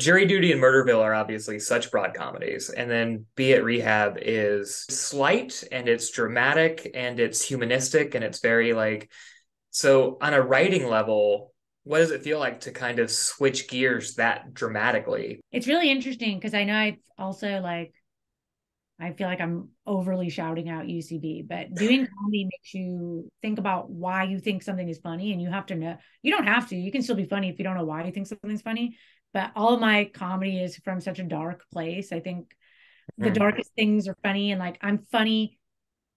Jury Duty and Murderville are obviously such broad comedies. And then Bea At Rehab is slight and it's dramatic and it's humanistic and it's very like, so on a writing level, what does it feel like to kind of switch gears that dramatically? It's really interesting because I know I've also like I feel like I'm overly shouting out UCB, but doing comedy makes you think about why you think something is funny. And you have to know, you don't have to, you can still be funny if you don't know why you think something's funny. But all of my comedy is from such a dark place. I think mm. the darkest things are funny. And like, I'm funny.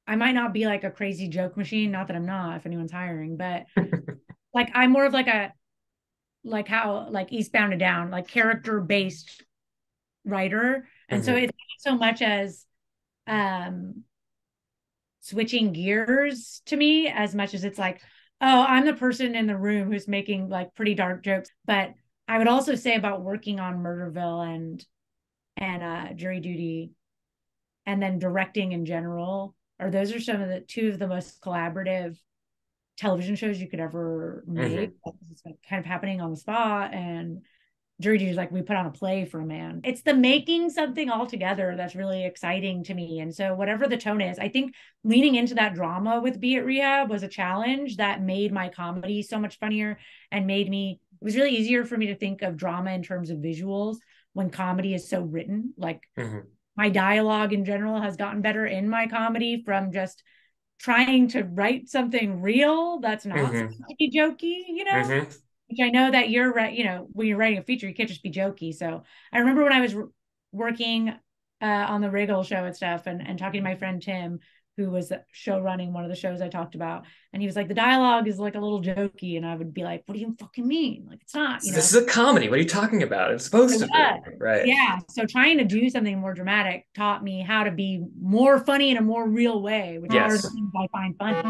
I might not be like a crazy joke machine. Not that I'm not, if anyone's hiring, but like, I'm more of like a, like how, like Eastbound and Down, like character based writer. And mm-hmm. so it's not so much as, um switching gears to me as much as it's like oh i'm the person in the room who's making like pretty dark jokes but i would also say about working on murderville and and uh jury duty and then directing in general or those are some of the two of the most collaborative television shows you could ever make mm-hmm. it's like kind of happening on the spot and duty is like we put on a play for a man. It's the making something all together that's really exciting to me. And so whatever the tone is, I think leaning into that drama with Bea At Rehab was a challenge that made my comedy so much funnier and made me it was really easier for me to think of drama in terms of visuals when comedy is so written. Like mm-hmm. my dialogue in general has gotten better in my comedy from just trying to write something real that's not mm-hmm. jokey, you know. Mm-hmm which I know that you're, right. you know, when you're writing a feature, you can't just be jokey. So I remember when I was working uh, on the Riggle show and stuff, and and talking to my friend Tim, who was show running one of the shows I talked about, and he was like, the dialogue is like a little jokey, and I would be like, what do you fucking mean? Like it's not. You know? This is a comedy. What are you talking about? It's supposed to be right. Yeah. So trying to do something more dramatic taught me how to be more funny in a more real way, which yes. are things I find funny.